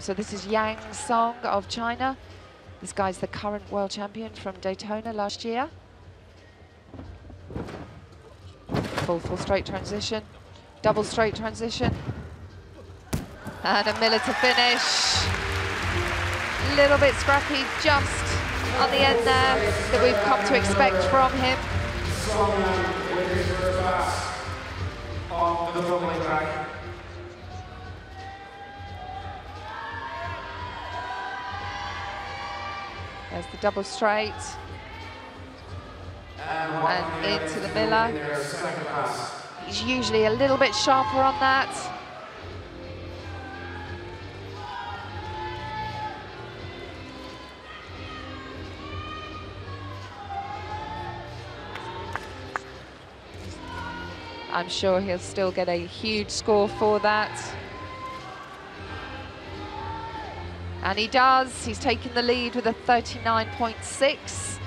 So this is Yang Song of China. This guy's the current world champion from Daytona last year. Full, full straight transition, double straight transition. And a Miller to finish. A little bit scrappy just on the end there that we've come to expect from him. There's the double straight. And into the Miller. He's usually a little bit sharper on that. I'm sure he'll still get a huge score for that. And he does. He's taken the lead with a 39.6.